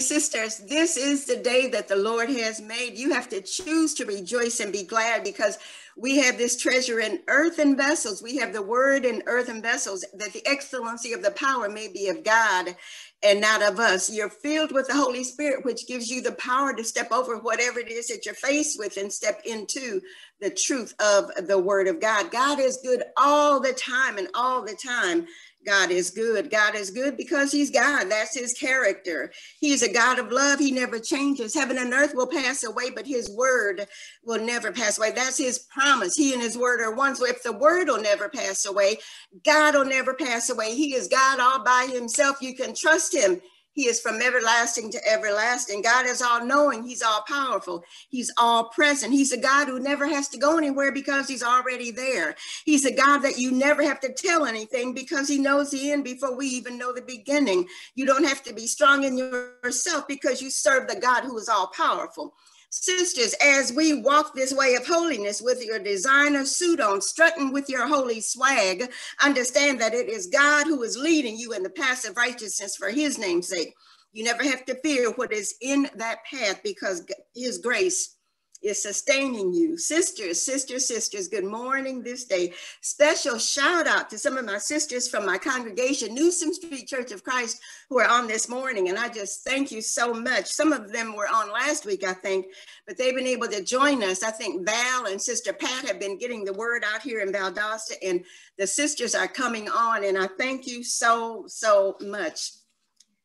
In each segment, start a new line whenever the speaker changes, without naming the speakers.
sisters. This is the day that the Lord has made. You have to choose to rejoice and be glad because we have this treasure in earthen vessels. We have the word in earthen vessels that the excellency of the power may be of God and not of us. You're filled with the Holy Spirit, which gives you the power to step over whatever it is that you're faced with and step into the truth of the word of God. God is good all the time and all the time. God is good. God is good because he's God. That's his character. He's a God of love. He never changes. Heaven and earth will pass away, but his word will never pass away. That's his promise. He and his word are one. So if the word will never pass away, God will never pass away. He is God all by himself. You can trust him. He is from everlasting to everlasting. God is all knowing. He's all powerful. He's all present. He's a God who never has to go anywhere because he's already there. He's a God that you never have to tell anything because he knows the end before we even know the beginning. You don't have to be strong in yourself because you serve the God who is all powerful. Sisters, as we walk this way of holiness with your designer suit on, strutting with your holy swag, understand that it is God who is leading you in the path of righteousness for his name's sake. You never have to fear what is in that path because his grace is sustaining you. Sisters, sisters, sisters, good morning this day. Special shout out to some of my sisters from my congregation, Newsom Street Church of Christ, who are on this morning. And I just thank you so much. Some of them were on last week, I think, but they've been able to join us. I think Val and Sister Pat have been getting the word out here in Valdosta, and the sisters are coming on. And I thank you so, so much.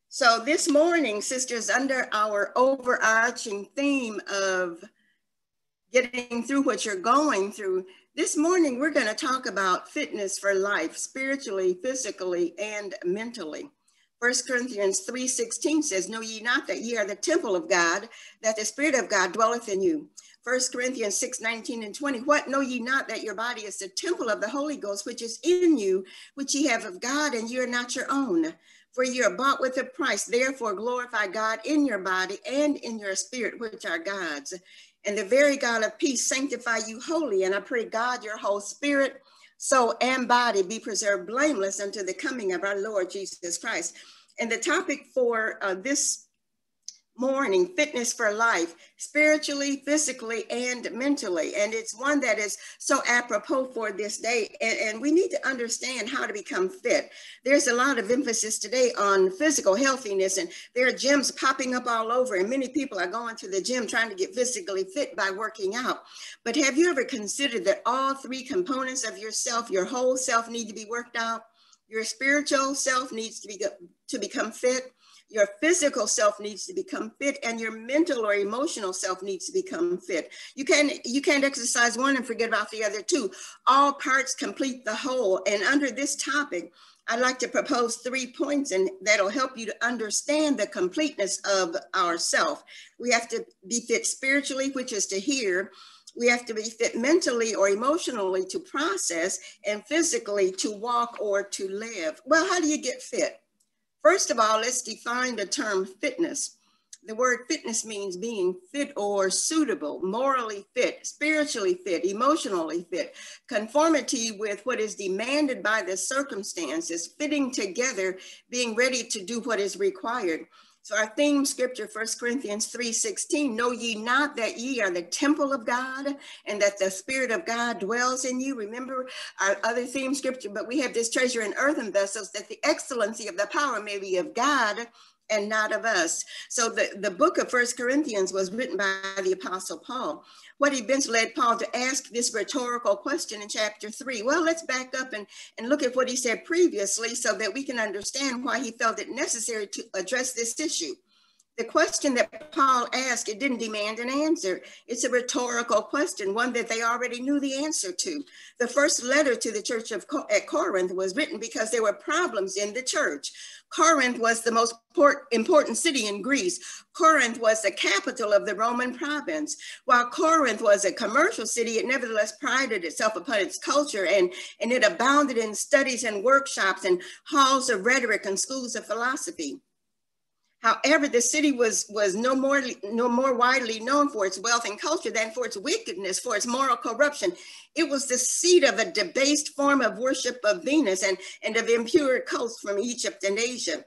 So this morning, sisters, under our overarching theme of getting through what you're going through. This morning, we're going to talk about fitness for life, spiritually, physically, and mentally. 1 Corinthians 3.16 says, Know ye not that ye are the temple of God, that the Spirit of God dwelleth in you. 1 Corinthians 6, 19 and 20. What know ye not that your body is the temple of the Holy Ghost, which is in you, which ye have of God, and ye are not your own? For ye are bought with a price. Therefore glorify God in your body and in your spirit, which are God's and the very God of peace sanctify you wholly. And I pray, God, your whole spirit, soul, and body be preserved blameless unto the coming of our Lord Jesus Christ. And the topic for uh, this morning, fitness for life, spiritually, physically, and mentally. And it's one that is so apropos for this day. And, and, we need to understand how to become fit. There's a lot of emphasis today on physical healthiness, and there are gyms popping up all over, and many people are going to the gym trying to get physically fit by working out. But have you ever considered that all three components of yourself, your whole self, need to be worked out? Your spiritual self needs to be to become fit your physical self needs to become fit and your mental or emotional self needs to become fit you can you can't exercise one and forget about the other two all parts complete the whole and under this topic I'd like to propose three points and that'll help you to understand the completeness of ourself. We have to be fit spiritually, which is to hear. We have to be fit mentally or emotionally to process and physically to walk or to live. Well, how do you get fit? First of all, let's define the term fitness. The word fitness means being fit or suitable, morally fit, spiritually fit, emotionally fit, conformity with what is demanded by the circumstances, fitting together, being ready to do what is required. So our theme scripture, 1 Corinthians 3.16, know ye not that ye are the temple of God and that the spirit of God dwells in you. Remember our other theme scripture, but we have this treasure in earthen vessels that the excellency of the power may be of God and not of us. So the, the book of First Corinthians was written by the Apostle Paul. What events led Paul to ask this rhetorical question in chapter three? Well, let's back up and, and look at what he said previously so that we can understand why he felt it necessary to address this issue. The question that Paul asked, it didn't demand an answer. It's a rhetorical question, one that they already knew the answer to. The first letter to the church of at Corinth was written because there were problems in the church. Corinth was the most important city in Greece. Corinth was the capital of the Roman province. While Corinth was a commercial city, it nevertheless prided itself upon its culture and, and it abounded in studies and workshops and halls of rhetoric and schools of philosophy. However, the city was, was no, more, no more widely known for its wealth and culture than for its wickedness, for its moral corruption. It was the seat of a debased form of worship of Venus and, and of impure cults from Egypt and Asia.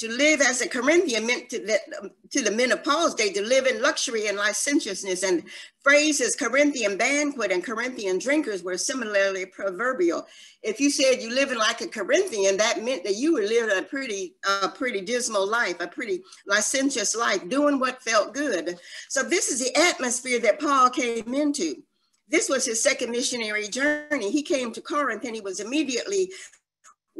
To live as a Corinthian meant to the, to the men of Paul's day to live in luxury and licentiousness. And phrases Corinthian banquet and Corinthian drinkers were similarly proverbial. If you said you living like a Corinthian, that meant that you were living a pretty, uh, pretty dismal life, a pretty licentious life, doing what felt good. So this is the atmosphere that Paul came into. This was his second missionary journey. He came to Corinth and he was immediately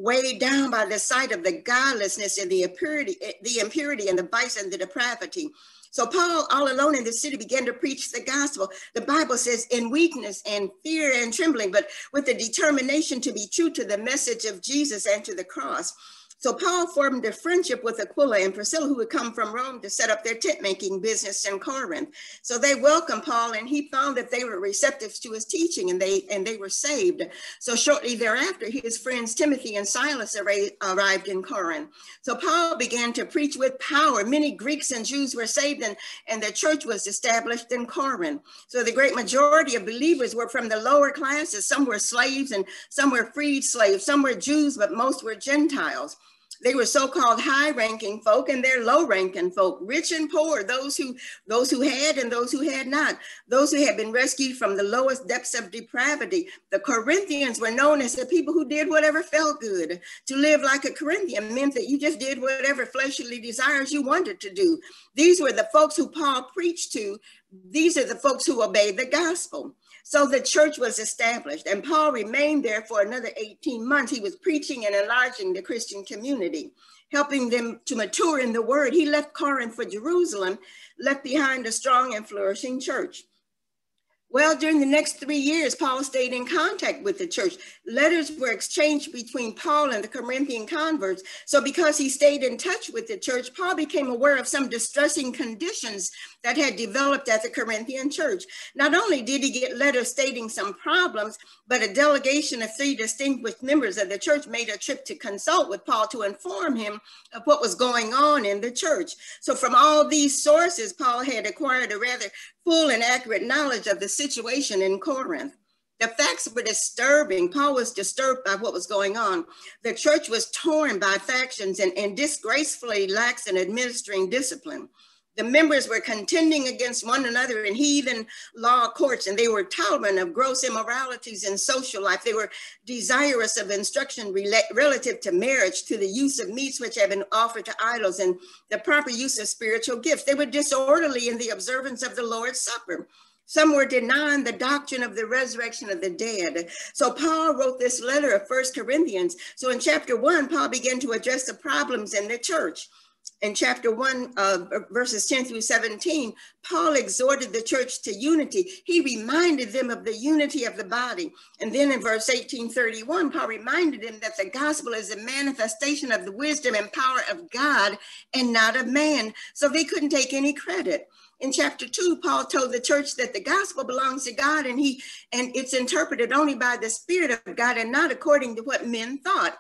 weighed down by the sight of the godlessness and the impurity, eh, the impurity and the vice and the depravity. So Paul, all alone in the city, began to preach the gospel. The Bible says in weakness and fear and trembling, but with the determination to be true to the message of Jesus and to the cross. So Paul formed a friendship with Aquila and Priscilla, who had come from Rome to set up their tent making business in Corinth. So they welcomed Paul, and he found that they were receptive to his teaching, and they and they were saved. So shortly thereafter, his friends Timothy and Silas arrived in Corinth. So Paul began to preach with power. Many Greeks and Jews were saved, and and the church was established in Corinth. So the great majority of believers were from the lower classes. Some were slaves, and some were freed slaves. Some were Jews, but most were Gentiles. They were so-called high-ranking folk and they're low-ranking folk, rich and poor, those who those who had and those who had not, those who had been rescued from the lowest depths of depravity. The Corinthians were known as the people who did whatever felt good. To live like a Corinthian meant that you just did whatever fleshly desires you wanted to do. These were the folks who Paul preached to. These are the folks who obeyed the gospel. So the church was established, and Paul remained there for another 18 months. He was preaching and enlarging the Christian community, helping them to mature in the word. He left Corinth for Jerusalem, left behind a strong and flourishing church. Well, during the next three years, Paul stayed in contact with the church. Letters were exchanged between Paul and the Corinthian converts. So, because he stayed in touch with the church, Paul became aware of some distressing conditions that had developed at the Corinthian church. Not only did he get letters stating some problems, but a delegation of three distinguished members of the church made a trip to consult with Paul to inform him of what was going on in the church. So, from all these sources, Paul had acquired a rather full and accurate knowledge of the situation in Corinth. The facts were disturbing. Paul was disturbed by what was going on. The church was torn by factions and, and disgracefully lax in administering discipline. The members were contending against one another in heathen law courts, and they were tolerant of gross immoralities in social life. They were desirous of instruction relative to marriage, to the use of meats which have been offered to idols, and the proper use of spiritual gifts. They were disorderly in the observance of the Lord's Supper. Some were denying the doctrine of the resurrection of the dead. So Paul wrote this letter of First Corinthians. So in chapter one, Paul began to address the problems in the church in chapter 1, uh, verses 10 through 17, Paul exhorted the church to unity. He reminded them of the unity of the body. And then in verse 1831, Paul reminded them that the gospel is a manifestation of the wisdom and power of God and not of man. So they couldn't take any credit. In chapter 2, Paul told the church that the gospel belongs to God and he and it's interpreted only by the spirit of God and not according to what men thought.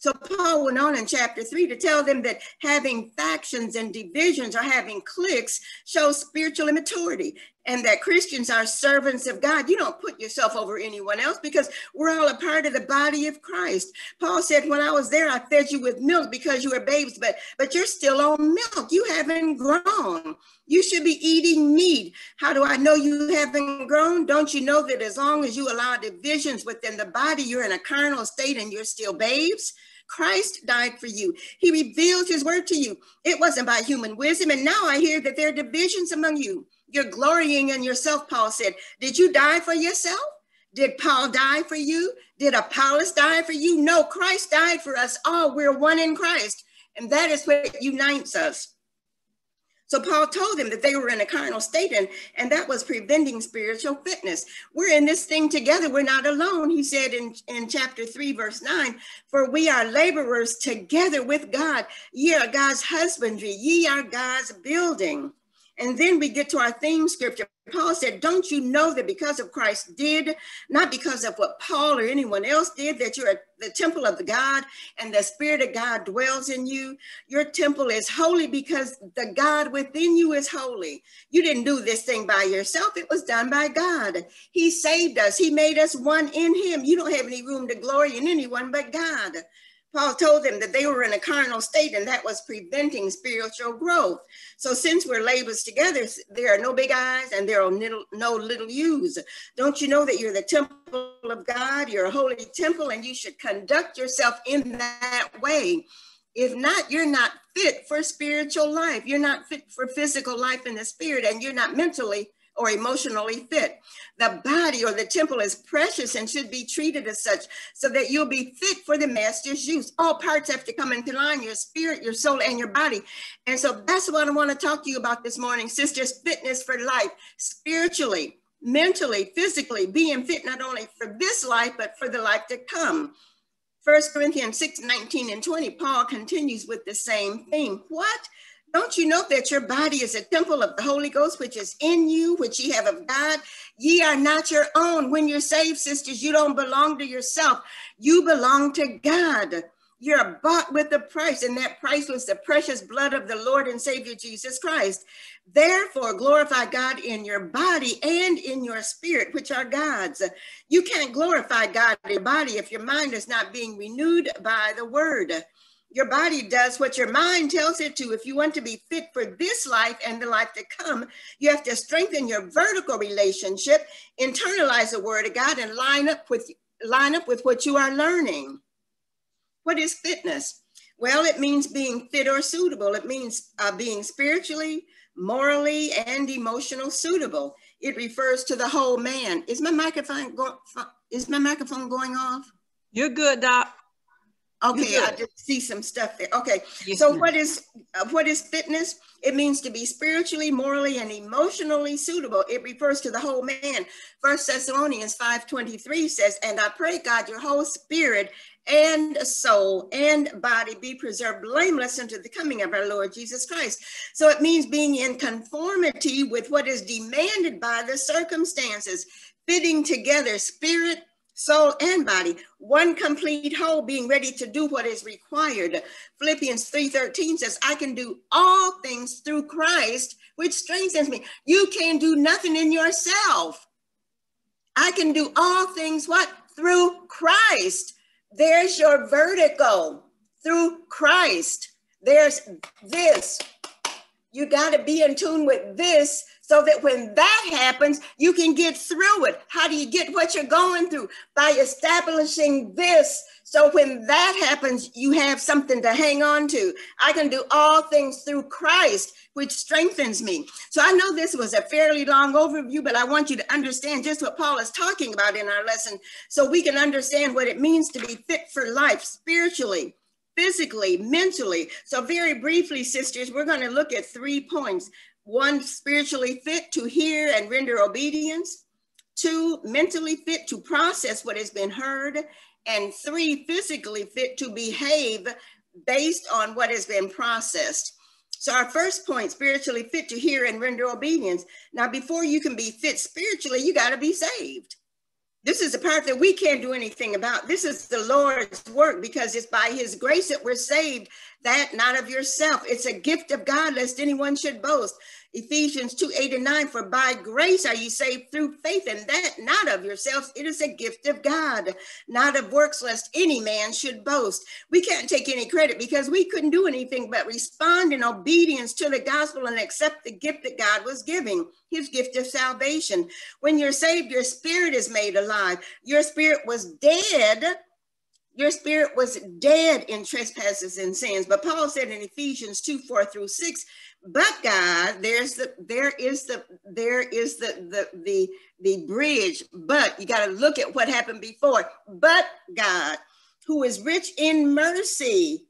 So Paul went on in chapter three to tell them that having factions and divisions or having cliques shows spiritual immaturity and that Christians are servants of God. You don't put yourself over anyone else because we're all a part of the body of Christ. Paul said, when I was there, I fed you with milk because you were babes, but, but you're still on milk. You haven't grown. You should be eating meat. How do I know you haven't grown? Don't you know that as long as you allow divisions within the body, you're in a carnal state and you're still babes? Christ died for you. He revealed his word to you. It wasn't by human wisdom. And now I hear that there are divisions among you. You're glorying in yourself, Paul said. Did you die for yourself? Did Paul die for you? Did Apollos die for you? No, Christ died for us all. We're one in Christ. And that is what unites us. So Paul told them that they were in a carnal state and, and that was preventing spiritual fitness. We're in this thing together. We're not alone. He said in, in chapter 3, verse 9, for we are laborers together with God. Ye are God's husbandry. Ye are God's building. And then we get to our theme scripture. Paul said, Don't you know that because of Christ did, not because of what Paul or anyone else did, that you're at the temple of the God and the Spirit of God dwells in you? Your temple is holy because the God within you is holy. You didn't do this thing by yourself, it was done by God. He saved us, He made us one in Him. You don't have any room to glory in anyone but God. Paul told them that they were in a carnal state and that was preventing spiritual growth. So since we're labels together, there are no big eyes and there are no, little U's. Don't you know that you're the temple of God? You're a holy temple and you should conduct yourself in that way. If not, you're not fit for spiritual life. You're not fit for physical life in the spirit and you're not mentally or emotionally fit. The body or the temple is precious and should be treated as such so that you'll be fit for the master's use. All parts have to come into line your spirit, your soul, and your body. And so that's what I want to talk to you about this morning, sisters fitness for life, spiritually, mentally, physically, being fit not only for this life, but for the life to come. First Corinthians 6 19 and 20, Paul continues with the same thing. What? Don't you know that your body is a temple of the Holy Ghost, which is in you, which ye have of God? Ye are not your own. When you're saved, sisters, you don't belong to yourself. You belong to God. You're bought with a price, and that price was the precious blood of the Lord and Savior Jesus Christ. Therefore, glorify God in your body and in your spirit, which are God's. You can't glorify God in your body if your mind is not being renewed by the word. Your body does what your mind tells it to. If you want to be fit for this life and the life to come, you have to strengthen your vertical relationship, internalize the word of God, and line up with line up with what you are learning. What is fitness? Well, it means being fit or suitable. It means uh, being spiritually, morally, and emotional suitable. It refers to the whole man. Is my microphone go, is my microphone going off?
You're good, Doc.
Okay, I just see some stuff there. Okay, yes, so what is uh, what is fitness? It means to be spiritually, morally, and emotionally suitable. It refers to the whole man. First Thessalonians 5:23 says, "And I pray God, your whole spirit and soul and body be preserved blameless unto the coming of our Lord Jesus Christ." So it means being in conformity with what is demanded by the circumstances, fitting together spirit, soul, and body, one complete whole being ready to do what is required. Philippians 3:13 says, I can do all things through Christ, which strengthens me. You can do nothing in yourself. I can do all things what? Through Christ. There's your vertical. Through Christ. There's this. You got to be in tune with this so that when that happens, you can get through it. How do you get what you're going through? By establishing this. So when that happens, you have something to hang on to. I can do all things through Christ, which strengthens me. So I know this was a fairly long overview, but I want you to understand just what Paul is talking about in our lesson so we can understand what it means to be fit for life spiritually, physically, mentally. So, very briefly, sisters, we're going to look at three points one, spiritually fit to hear and render obedience. Two, mentally fit to process what has been heard. And three, physically fit to behave based on what has been processed. So, our first point spiritually fit to hear and render obedience. Now, before you can be fit spiritually, you got to be saved. This is the part that we can't do anything about. This is the Lord's work because it's by his grace that we're saved, that not of yourself. It's a gift of God, lest anyone should boast. Ephesians 2 8 and 9, for by grace are you saved through faith, and that not of yourselves, it is a gift of God, not of works, lest any man should boast. We can't take any credit because we couldn't do anything but respond in obedience to the gospel and accept the gift that God was giving, his gift of salvation. When you're saved, your spirit is made alive. Your spirit was dead your spirit was dead in trespasses and sins. But Paul said in Ephesians 2 4 through 6, but God, there's the there is the there is the the the the bridge, but you got to look at what happened before. But God, who is rich in mercy,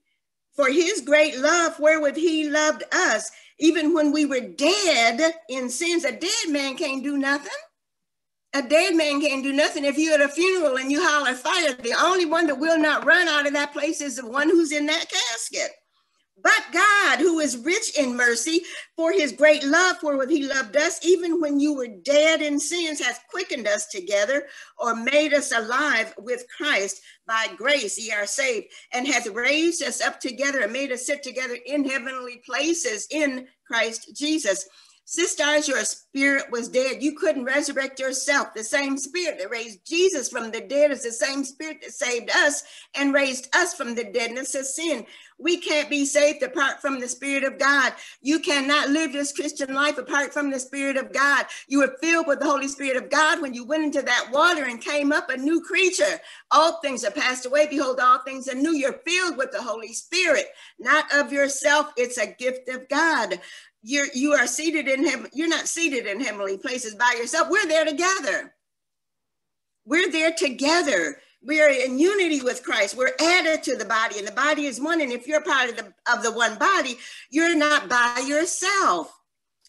for his great love wherewith he loved us, even when we were dead in sins, a dead man can't do nothing. A dead man can't do nothing. If you're at a funeral and you holler fire, the only one that will not run out of that place is the one who's in that casket. But God, who is rich in mercy, for his great love, for what he loved us, even when you were dead in sins, has quickened us together or made us alive with Christ. By grace ye are saved, and hath raised us up together and made us sit together in heavenly places in Christ Jesus. Sisters, your spirit was dead. You couldn't resurrect yourself. The same spirit that raised Jesus from the dead is the same spirit that saved us and raised us from the deadness of sin. We can't be saved apart from the Spirit of God. You cannot live this Christian life apart from the Spirit of God. You were filled with the Holy Spirit of God when you went into that water and came up a new creature. All things are passed away. Behold, all things are new. You're filled with the Holy Spirit, not of yourself. It's a gift of God. You're you are seated in him. You're not seated in heavenly places by yourself. We're there together. We're there together we are in unity with Christ. We're added to the body, and the body is one. And if you're part of the of the one body, you're not by yourself.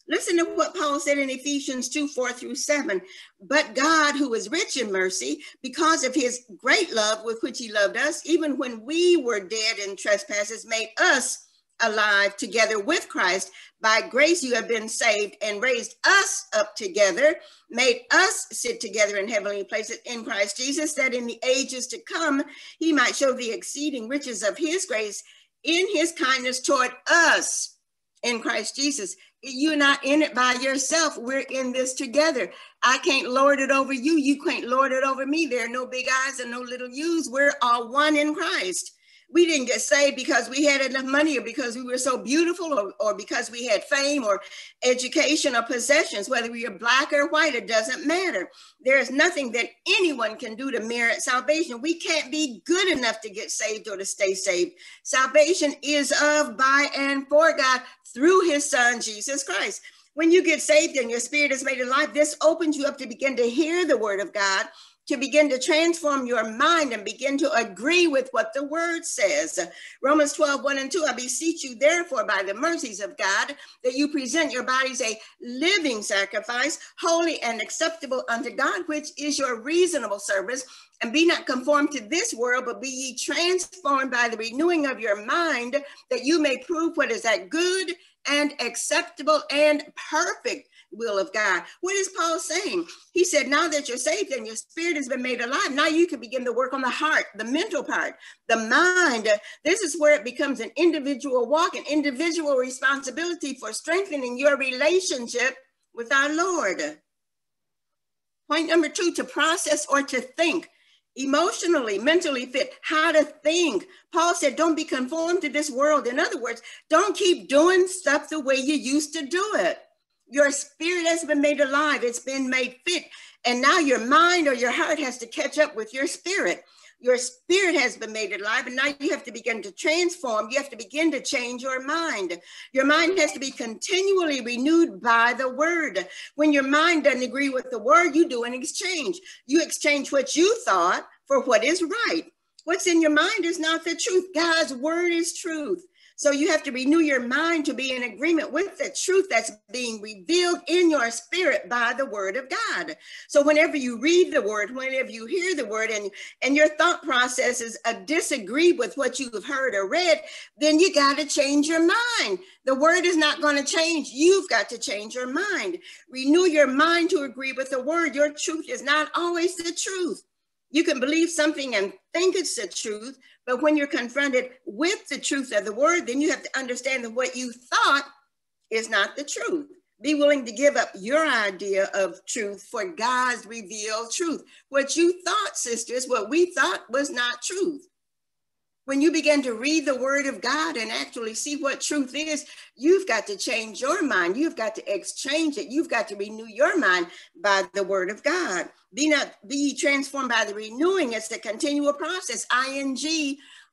Listen to what Paul said in Ephesians 2 4 through 7. But God, who is rich in mercy, because of his great love with which he loved us, even when we were dead in trespasses, made us alive together with Christ. By grace you have been saved and raised us up together, made us sit together in heavenly places in Christ Jesus, that in the ages to come he might show the exceeding riches of his grace in his kindness toward us in Christ Jesus. You're not in it by yourself. We're in this together. I can't lord it over you. You can't lord it over me. There are no big eyes and no little U's. We're all one in Christ we didn't get saved because we had enough money or because we were so beautiful or, or because we had fame or education or possessions, whether we are black or white, it doesn't matter. There is nothing that anyone can do to merit salvation. We can't be good enough to get saved or to stay saved. Salvation is of, by, and for God through his son, Jesus Christ. When you get saved and your spirit is made alive, this opens you up to begin to hear the word of God to begin to transform your mind and begin to agree with what the word says. Romans 12, 1 and 2, I beseech you, therefore, by the mercies of God, that you present your bodies a living sacrifice, holy and acceptable unto God, which is your reasonable service. And be not conformed to this world, but be ye transformed by the renewing of your mind, that you may prove what is that good and acceptable and perfect will of God. What is Paul saying? He said, now that you're saved and your spirit has been made alive, now you can begin to work on the heart, the mental part, the mind. This is where it becomes an individual walk, an individual responsibility for strengthening your relationship with our Lord. Point number two, to process or to think emotionally, mentally fit, how to think. Paul said, don't be conformed to this world. In other words, don't keep doing stuff the way you used to do it. Your spirit has been made alive, it's been made fit. And now your mind or your heart has to catch up with your spirit. Your spirit has been made alive, and now you have to begin to transform. You have to begin to change your mind. Your mind has to be continually renewed by the word. When your mind doesn't agree with the word, you do an exchange. You exchange what you thought for what is right. What's in your mind is not the truth. God's word is truth. So you have to renew your mind to be in agreement with the truth that's being revealed in your spirit by the word of God. So whenever you read the word, whenever you hear the word and, and your thought processes uh, disagree with what you have heard or read, then you got to change your mind. The word is not going to change. You've got to change your mind. Renew your mind to agree with the word. Your truth is not always the truth. You can believe something and think it's the truth, but when you're confronted with the truth of the word, then you have to understand that what you thought is not the truth. Be willing to give up your idea of truth for God's revealed truth. What you thought, sisters, what we thought was not truth. When you begin to read the word of God and actually see what truth is, you've got to change your mind. You've got to exchange it. You've got to renew your mind by the word of God. Be not be transformed by the renewing. It's a continual process. ing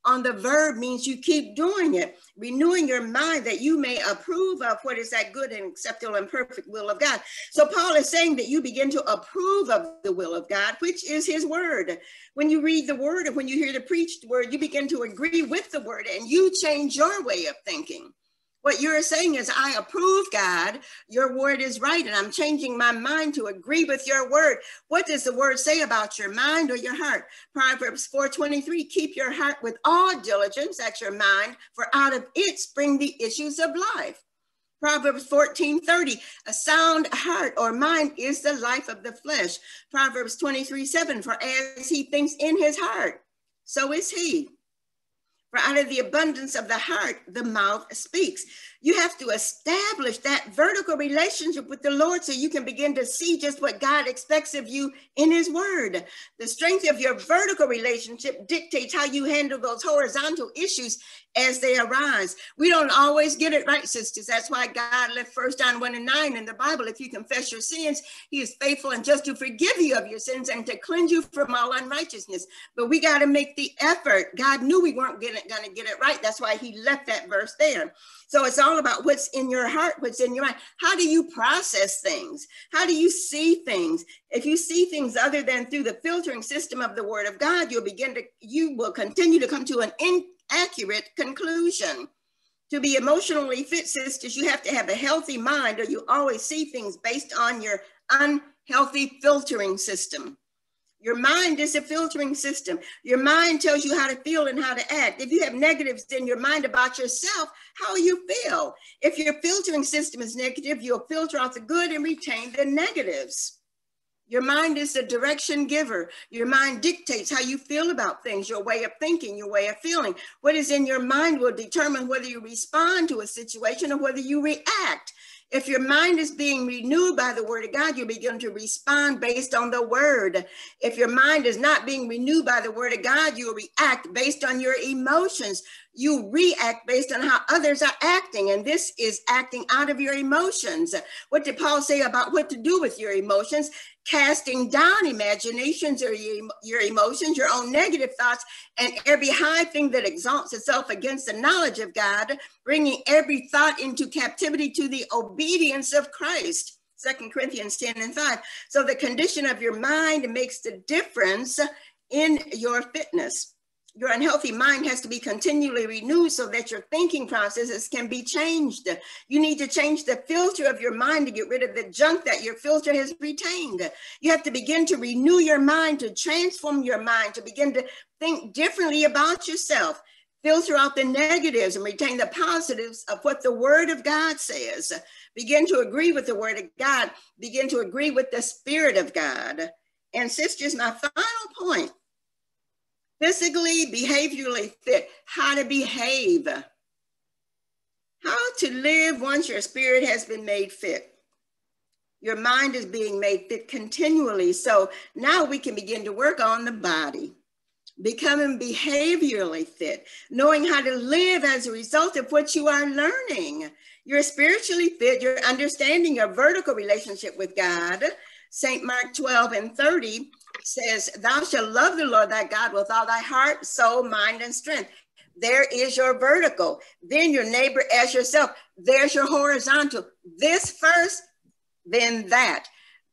on the verb means you keep doing it, renewing your mind that you may approve of what is that good and acceptable and perfect will of God. So Paul is saying that you begin to approve of the will of God, which is his word. When you read the word and when you hear the preached word, you begin to agree with the word and you change your way of thinking. What you're saying is, I approve, God. Your word is right, and I'm changing my mind to agree with your word. What does the word say about your mind or your heart? Proverbs 4:23, keep your heart with all diligence, that's your mind, for out of it spring the issues of life. Proverbs 14:30, a sound heart or mind is the life of the flesh. Proverbs 23:7, for as he thinks in his heart, so is he. For out of the abundance of the heart, the mouth speaks. You have to establish that vertical relationship with the Lord so you can begin to see just what God expects of you in His Word. The strength of your vertical relationship dictates how you handle those horizontal issues as they arise. We don't always get it right, sisters. That's why God left First John 1 and 9 in the Bible. If you confess your sins, He is faithful and just to forgive you of your sins and to cleanse you from all unrighteousness. But we got to make the effort. God knew we weren't going to get it right. That's why He left that verse there. So it's all about what's in your heart, what's in your mind. How do you process things? How do you see things? If you see things other than through the filtering system of the Word of God, you'll begin to, you will continue to come to an inaccurate conclusion. To be emotionally fit, sisters, you have to have a healthy mind, or you always see things based on your unhealthy filtering system. Your mind is a filtering system. Your mind tells you how to feel and how to act. If you have negatives in your mind about yourself, how you feel. If your filtering system is negative, you'll filter out the good and retain the negatives. Your mind is the direction giver. Your mind dictates how you feel about things, your way of thinking, your way of feeling. What is in your mind will determine whether you respond to a situation or whether you react. If your mind is being renewed by the word of God, you begin to respond based on the word. If your mind is not being renewed by the word of God, you react based on your emotions. You react based on how others are acting. And this is acting out of your emotions. What did Paul say about what to do with your emotions? Casting down imaginations or your, emotions, your own negative thoughts, and every high thing that exalts itself against the knowledge of God, bringing every thought into captivity to the obedience of Christ. Second Corinthians 10 and 5. So the condition of your mind makes the difference in your fitness your unhealthy mind has to be continually renewed so that your thinking processes can be changed. You need to change the filter of your mind to get rid of the junk that your filter has retained. You have to begin to renew your mind, to transform your mind, to begin to think differently about yourself. Filter out the negatives and retain the positives of what the Word of God says. Begin to agree with the Word of God. Begin to agree with the Spirit of God. And sisters, my final point physically, behaviorally fit, how to behave, how to live once your spirit has been made fit. Your mind is being made fit continually. So now we can begin to work on the body, becoming behaviorally fit, knowing how to live as a result of what you are learning. You're spiritually fit, you're understanding your vertical relationship with God. St. Mark 12 and 30 says, Thou shalt love the Lord thy God with all thy heart, soul, mind, and strength. There is your vertical. Then your neighbor as yourself. There's your horizontal. This first, then that.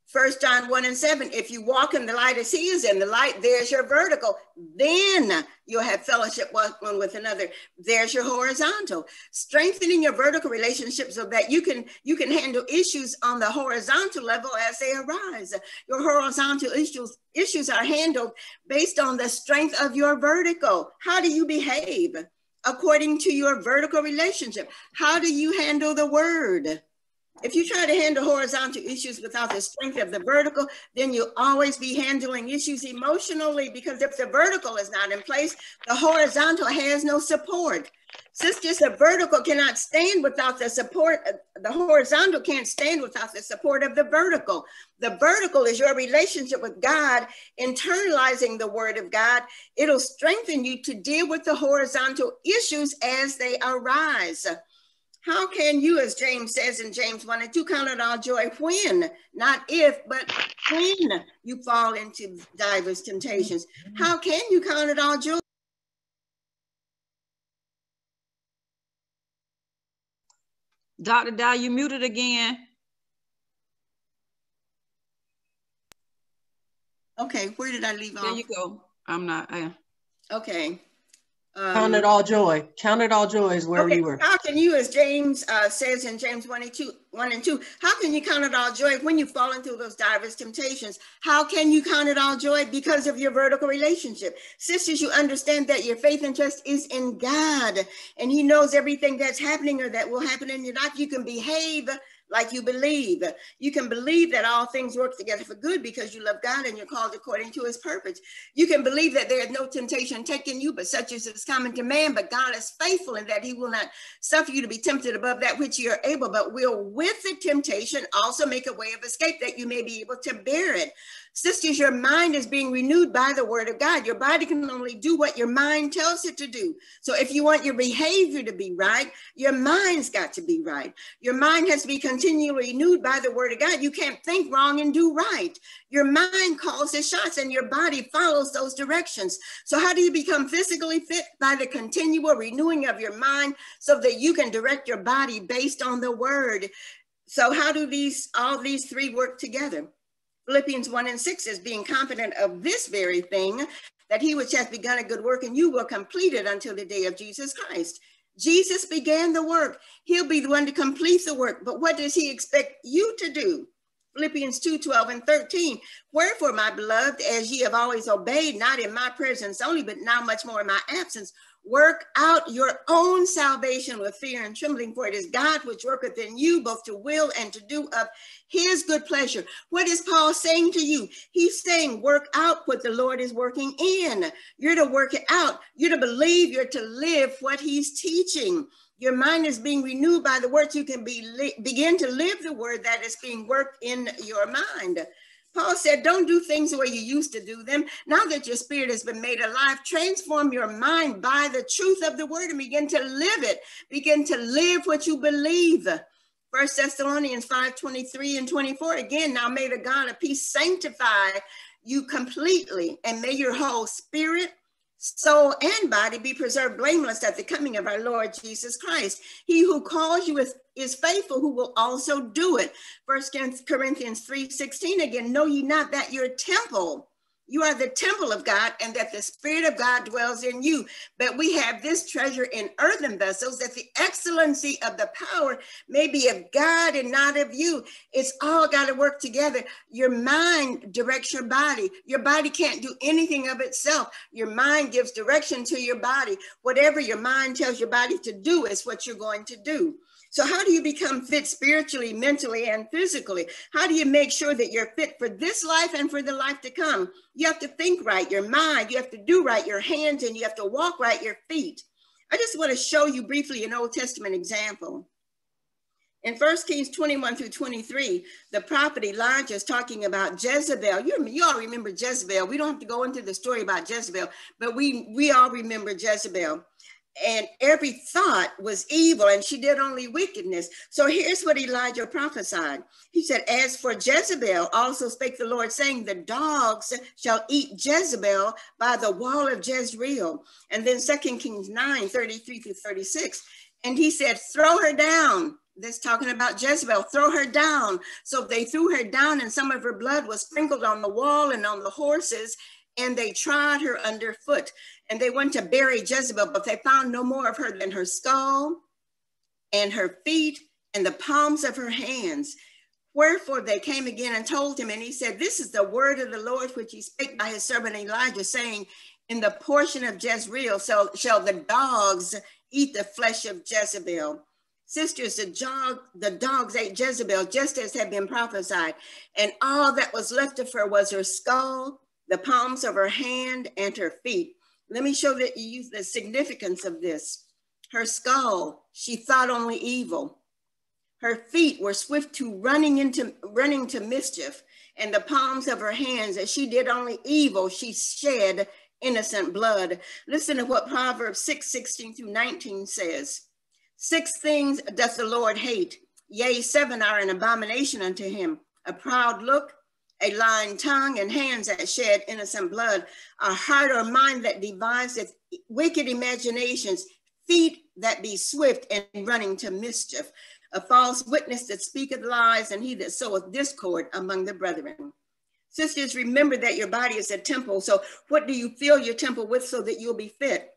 First John 1 and 7, if you walk in the light as he is in the light, there's your vertical. Then you'll have fellowship one with another. There's your horizontal. Strengthening your vertical relationship so that you can you can handle issues on the horizontal level as they arise. Your horizontal issues issues are handled based on the strength of your vertical. How do you behave according to your vertical relationship? How do you handle the word? If you try to handle horizontal issues without the strength of the vertical, then you'll always be handling issues emotionally because if the vertical is not in place, the horizontal has no support. Sisters, the vertical cannot stand without the support. The horizontal can't stand without the support of the vertical. The vertical is your relationship with God, internalizing the word of God. It'll strengthen you to deal with the horizontal issues as they arise. How can you, as James says in James 1 and 2, count it all joy when, not if, but when you fall into diverse temptations? How can you count it all joy?
Dr. Dye, you muted again.
Okay, where did I leave
off? There you go. I'm not. I...
Okay.
Um, Count it all joy. Count it all joy is where okay, you were.
How can you, as James uh, says in James 1 and 2, 1 and 2, how can you count it all joy when you fall through those diverse temptations? How can you count it all joy? Because of your vertical relationship. Sisters, you understand that your faith and trust is in God and he knows everything that's happening or that will happen in your life. You can behave like you believe. You can believe that all things work together for good because you love God and you're called according to his purpose. You can believe that there is no temptation taking you, but such as is common to man. But God is faithful in that he will not suffer you to be tempted above that which you are able, but will with the temptation also make a way of escape that you may be able to bear it. Sisters, your mind is being renewed by the word of God. Your body can only do what your mind tells it to do. So if you want your behavior to be right, your mind's got to be right. Your mind has to be continually renewed by the word of God. You can't think wrong and do right. Your mind calls the shots and your body follows those directions. So how do you become physically fit? By the continual renewing of your mind so that you can direct your body based on the word. So how do these all these three work together? Philippians 1 and 6 is being confident of this very thing, that he which has begun a good work and you will complete it until the day of Jesus Christ. Jesus began the work. He'll be the one to complete the work. But what does he expect you to do? Philippians 2 12 and 13. Wherefore, my beloved, as ye have always obeyed, not in my presence only, but now much more in my absence, Work out your own salvation with fear and trembling, for it is God which worketh in you both to will and to do of his good pleasure. What is Paul saying to you? He's saying, work out what the Lord is working in. You're to work it out. You're to believe, you're to live what he's teaching. Your mind is being renewed by the words. You can be begin to live the word that is being worked in your mind. Paul said, Don't do things the way you used to do them. Now that your spirit has been made alive, transform your mind by the truth of the word and begin to live it. Begin to live what you believe. First Thessalonians 5 23 and 24. Again, now may the God of peace sanctify you completely, and may your whole spirit, soul, and body be preserved blameless at the coming of our Lord Jesus Christ. He who calls you is is faithful who will also do it. First Corinthians 3 16 again, know ye not that your temple, you are the temple of God, and that the Spirit of God dwells in you. But we have this treasure in earthen vessels, that the excellency of the power may be of God and not of you. It's all got to work together. Your mind directs your body. Your body can't do anything of itself. Your mind gives direction to your body. Whatever your mind tells your body to do is what you're going to do. So, how do you become fit spiritually, mentally, and physically? How do you make sure that you're fit for this life and for the life to come? You have to think right, your mind, you have to do right, your hands, and you have to walk right, your feet. I just want to show you briefly an Old Testament example. In 1 Kings 21 through 23, the prophet Elijah is talking about Jezebel. You, you all remember Jezebel. We don't have to go into the story about Jezebel, but we, we all remember Jezebel and every thought was evil, and she did only wickedness. So here's what Elijah prophesied. He said, As for Jezebel, also spake the Lord, saying, The dogs shall eat Jezebel by the wall of Jezreel. And then Second Kings 9 33 through 36. And he said, Throw her down. This talking about Jezebel, throw her down. So they threw her down, and some of her blood was sprinkled on the wall and on the horses, and they trod her underfoot and they went to bury Jezebel, but they found no more of her than her skull and her feet and the palms of her hands. Wherefore they came again and told him, and he said, This is the word of the Lord which he spake by his servant Elijah, saying, In the portion of Jezreel so shall the dogs eat the flesh of Jezebel. Sisters, the, jog, the dogs ate Jezebel just as had been prophesied, and all that was left of her was her skull, the palms of her hand, and her feet. Let me show you the significance of this. Her skull, she thought only evil. Her feet were swift to running into running to mischief, and the palms of her hands, as she did only evil, she shed innocent blood. Listen to what Proverbs 6, 16 through 19 says. Six things doth the Lord hate, yea, seven are an abomination unto him. A proud look, a lying tongue and hands that shed innocent blood, a heart or mind that deviseth wicked imaginations, feet that be swift and running to mischief, a false witness that speaketh lies, and he that soweth discord among the brethren. Sisters, remember that your body is a temple. So, what do you fill your temple with so that you'll be fit?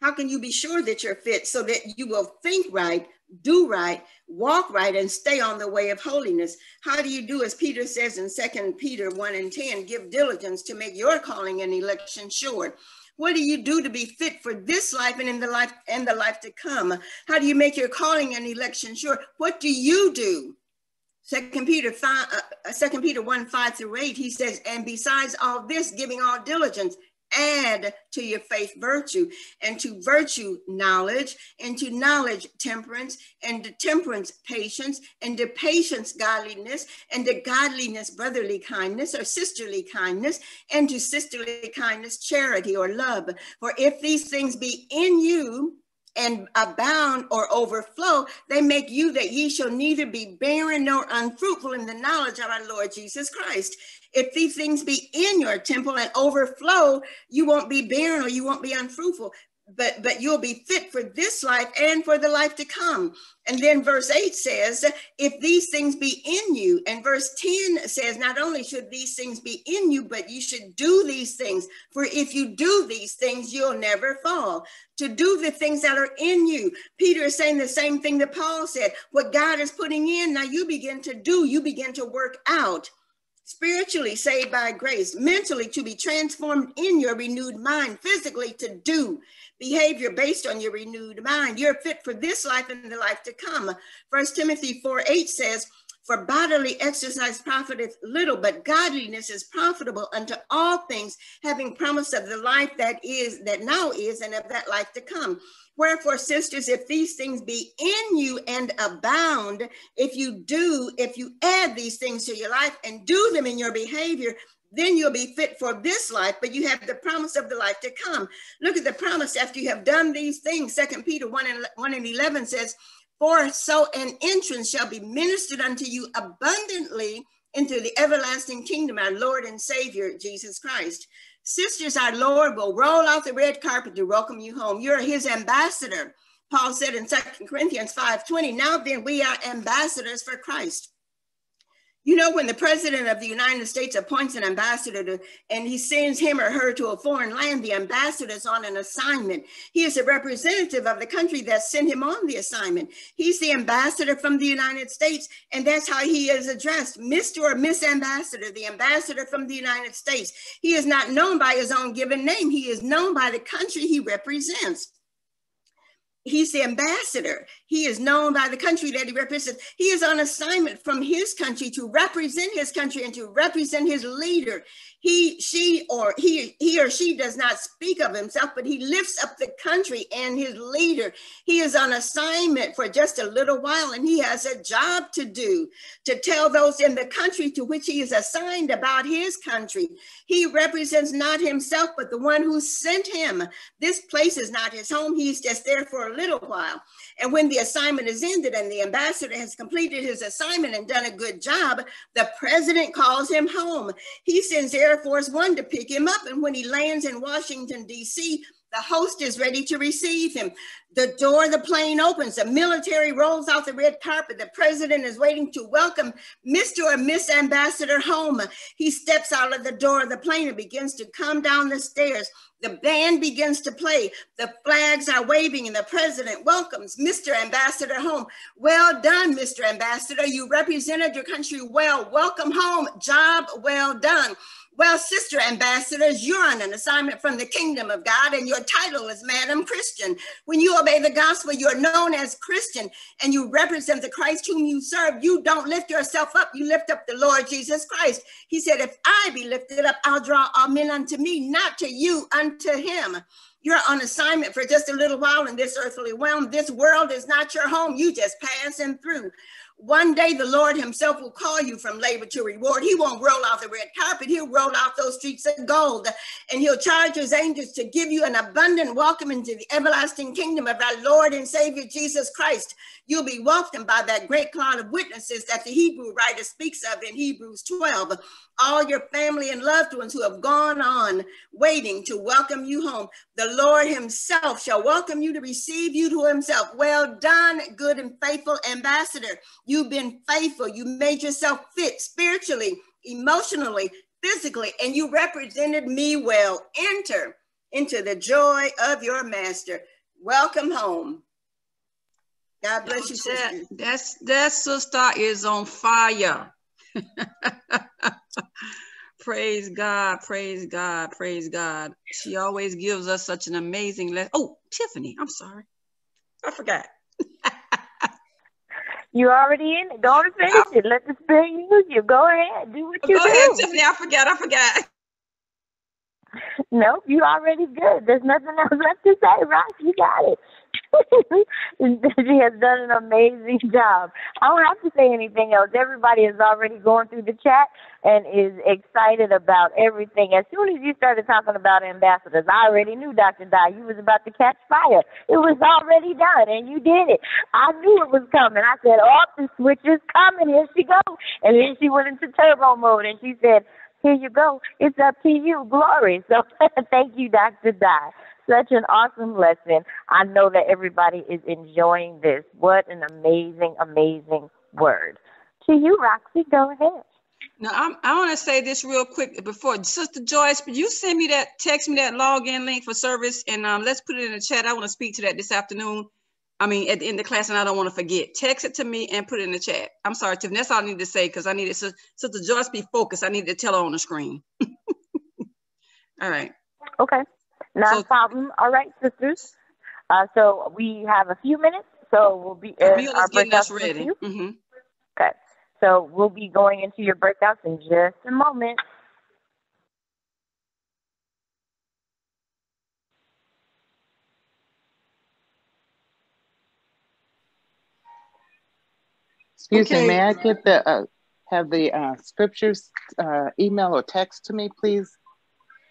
How can you be sure that you're fit so that you will think right, do right, walk right, and stay on the way of holiness. How do you do as Peter says in Second Peter 1 and 10, give diligence to make your calling and election sure. What do you do to be fit for this life and in the life and the life to come? How do you make your calling and election sure? What do you do? Second Peter five, uh, Second Peter one five through eight. He says, and besides all this, giving all diligence, add to your faith virtue, and to virtue knowledge, and to knowledge temperance, and to temperance patience, and to patience godliness, and to godliness brotherly kindness or sisterly kindness, and to sisterly kindness charity or love. For if these things be in you, and abound or overflow, they make you that ye shall neither be barren nor unfruitful in the knowledge of our Lord Jesus Christ. If these things be in your temple and overflow, you won't be barren or you won't be unfruitful, but but you'll be fit for this life and for the life to come. And then verse 8 says, if these things be in you, and verse 10 says, not only should these things be in you, but you should do these things. For if you do these things, you'll never fall. To do the things that are in you. Peter is saying the same thing that Paul said. What God is putting in, now you begin to do, you begin to work out spiritually saved by grace, mentally to be transformed in your renewed mind, physically to do behavior based on your renewed mind. You're fit for this life and the life to come. First Timothy 4 8 says, For bodily exercise profiteth little, but godliness is profitable unto all things, having promise of the life that is, that now is, and of that life to come. Wherefore, sisters, if these things be in you and abound, if you do, if you add these things to your life and do them in your behavior, then you'll be fit for this life, but you have the promise of the life to come. Look at the promise after you have done these things. Second Peter 1 and 1 and 11 says, For so an entrance shall be ministered unto you abundantly into the everlasting kingdom, our Lord and Savior, Jesus Christ. Sisters, our Lord will roll out the red carpet to welcome you home. You're his ambassador. Paul said in Second Corinthians 5:20, now then we are ambassadors for Christ. You know, when the president of the United States appoints an ambassador to, and he sends him or her to a foreign land, the ambassador is on an assignment. He is a representative of the country that sent him on the assignment. He's the ambassador from the United States, and that's how he is addressed Mr. or Miss Ambassador, the ambassador from the United States. He is not known by his own given name, he is known by the country he represents he's the ambassador. He is known by the country that he represents. He is on assignment from his country to represent his country and to represent his leader. He she or he he or she does not speak of himself but he lifts up the country and his leader. He is on assignment for just a little while and he has a job to do to tell those in the country to which he is assigned about his country. He represents not himself but the one who sent him. This place is not his home. He's just there for little while and when the assignment is ended and the ambassador has completed his assignment and done a good job the president calls him home he sends Air Force One to pick him up. And when he lands in Washington, D.C., the host is ready to receive him. The door of the plane opens. The military rolls out the red carpet. The president is waiting to welcome Mr. or Miss Ambassador home. He steps out of the door of the plane and begins to come down the stairs. The band begins to play. The flags are waving, and the president welcomes Mr. Ambassador home. Well done, Mr. Ambassador. You represented your country well. Welcome home. Job well done. Well, sister ambassadors, you're on an assignment from the kingdom of God, and your title is Madam Christian. When you obey the gospel, you're known as Christian, and you represent the Christ whom you serve. You don't lift yourself up, you lift up the Lord Jesus Christ. He said, If I be lifted up, I'll draw all men unto me, not to you, unto him. You're on assignment for just a little while in this earthly realm. This world is not your home. You just passing through. One day the Lord himself will call you from labor to reward. He won't roll out the red carpet. He'll roll out those streets of gold and he'll charge his angels to give you an abundant welcome into the everlasting kingdom of our Lord and Savior Jesus Christ. You'll be welcomed by that great cloud of witnesses that the Hebrew writer speaks of in Hebrews 12. All your family and loved ones who have gone on waiting to welcome you home. The Lord himself shall welcome you to receive you to himself. Well done, good and faithful ambassador. You've been faithful. You made yourself fit spiritually, emotionally, physically, and you represented me well. Enter into the joy of your master. Welcome home. God bless you, sister.
That's that sister is on fire. Praise God, praise God, praise God. She always gives us such an amazing lesson. Oh, Tiffany, I'm sorry. I forgot.
You already in it. Go on and finish it. Let the spirit use you. Go ahead. Do what you
Go
do.
ahead, Tiffany. I forgot. I forgot.
Nope, you already good. There's nothing else left to say, Ross. You got it. she has done an amazing job. I don't have to say anything else. Everybody is already going through the chat and is excited about everything. As soon as you started talking about ambassadors, I already knew, Dr. Dye, you was about to catch fire. It was already done, and you did it. I knew it was coming. I said, oh, the switch is coming. Here she goes. And then she went into turbo mode, and she said, here you go. It's up to you. Glory. So thank you, Dr. Dye. Such an awesome lesson. I know that everybody is enjoying this. What an amazing, amazing word. To you, Roxy, go ahead.
Now, I'm, I want to say this real quick before Sister Joyce, you send me that, text me that login link for service, and um, let's put it in the chat. I want to speak to that this afternoon. I mean, at the end of class, and I don't want to forget. Text it to me and put it in the chat. I'm sorry, Tiffany. That's all I need to say because I needed Sister Joyce be focused. I need to tell her on the screen. all right.
Okay. Not
So-
problem. All right, sisters. Uh, so we have a few minutes, so we'll be in our
is getting us
breakouts in a
ready.
few.
hmm
Okay. So we'll be going into your breakouts in just a moment.
Excuse
Okay.
me, may I get the, uh, have the uh, scriptures uh, email or text to me, please?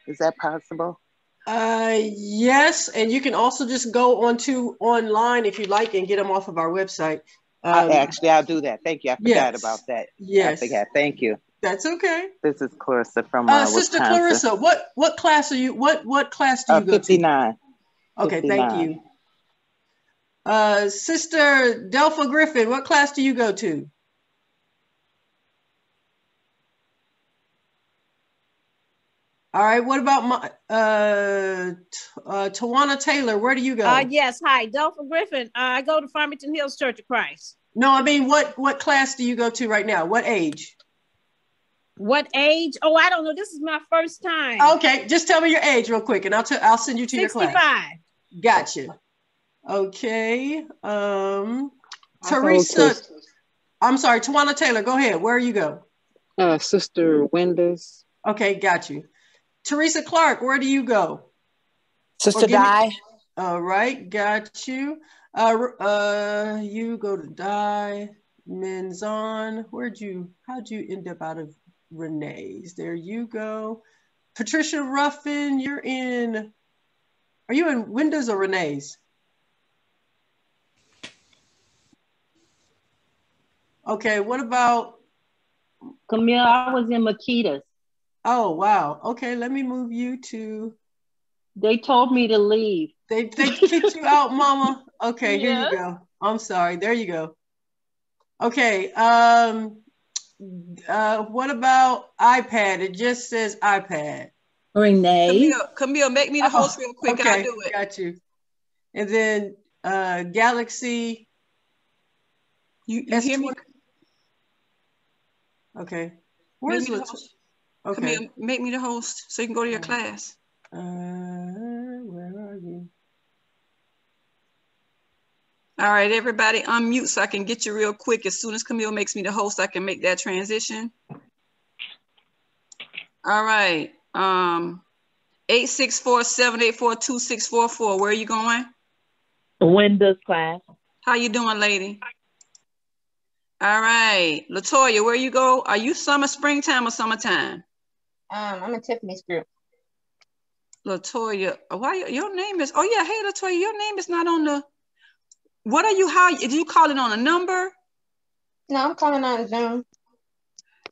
Is that possible?
Uh, yes, and you can also just go onto online if you like and get them off of our website. Um,
Actually, I'll do that. Thank you. I forgot
yes.
about that. I
yes,
forgot. Thank you.
that's okay.
This is Clarissa from
Uh,
uh,
Sister
Wisconsin.
Clarissa, what what class are you? What what class do you
Uh,
go to?
59.
Okay, thank you. Uh, Sister Delpha Griffin, what class do you go to? All right, what about my uh, uh Tawana Taylor? Where do you go?
Uh, yes, hi, Delpha Griffin. Uh, I go to Farmington Hills Church of Christ.
No, I mean what what class do you go to right now? What age?
What age? Oh, I don't know. This is my first time.
Okay, just tell me your age real quick, and I'll t- I'll send you to your class.
65.
class. Gotcha. Okay. Um,
I
Teresa, I'm sorry, Tawana Taylor. Go ahead. Where you go?
uh, Sister Wenda's.
Okay, got you. Teresa Clark, where do you go?
Sister
give me- All right, got you. Uh, uh, you go to Die Menzon. Where'd you? How'd you end up out of Renee's? There you go. Patricia Ruffin, you're in. Are you in Windows or Renee's? Okay, what about?
Camille, I was in Makita's.
Oh wow. Okay, let me move you to.
They told me to leave.
They they kicked you out, Mama. Okay, here you go. I'm sorry. There you go. Okay. Um. Uh. What about iPad? It just says iPad.
Renee,
Camille, Camille, make me the host real quick.
Oh, Okay.
I'll do it.
Got you. And then uh Galaxy.
You, you hear me?
Okay. Where's
Make me the
the?
host.
Okay.
Camille, make me the host so you can go to your class.
Uh, where are you?
All right, everybody, unmute so I can get you real quick. As soon as Camille makes me the host, I can make that transition. All right. Um, 864-784-2644. Where are you going?
Windows class.
How you doing, lady? All right. Latoya, where you go? Are you summer, springtime, or summertime?
Um, I'm in Tiffany's group.
Latoya, why your- name is? Oh yeah, hey Latoya, your name is not on the. What are you? How did you call it on a number?
No, I'm calling on Zoom.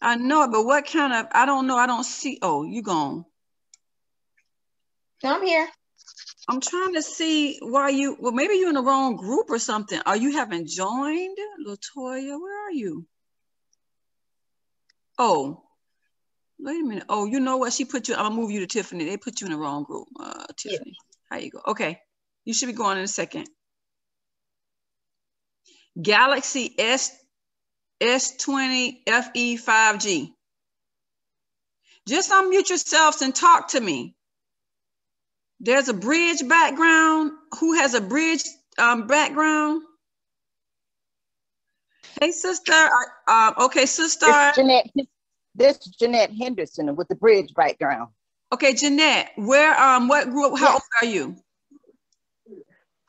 I know it, but what kind of? I don't know. I don't see. Oh, you gone?
No, I'm here.
I'm trying to see why you. Well, maybe you're in the wrong group or something. Are you haven't joined, Latoya? Where are you? Oh, wait a minute. Oh, you know what? She put you. I'm gonna move you to Tiffany. They put you in the wrong group. Uh, Tiffany, how you go? Okay, you should be going in a second. Galaxy S S20 FE 5G. Just unmute yourselves and talk to me. There's a bridge background. Who has a bridge um, background? Hey, sister. Uh, okay, sister.
This Jeanette, this is Jeanette Henderson with the bridge background.
Okay, Jeanette, where, um, what group, how
Yes.
old are you?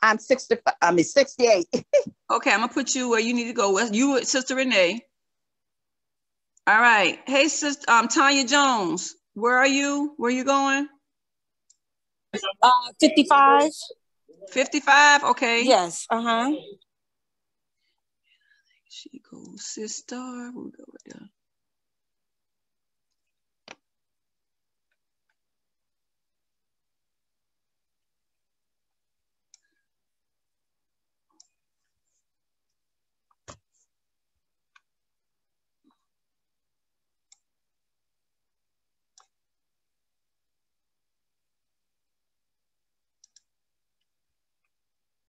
I'm 65, I mean 68.
Okay, I'm gonna put you where you need to go. With You, Sister Renee. All right. Hey, sister, um, Tanya Jones, where are you? Where are you going?
Uh, 55.
55, okay.
Yes. Uh huh.
She goes, sister. We'll go with that.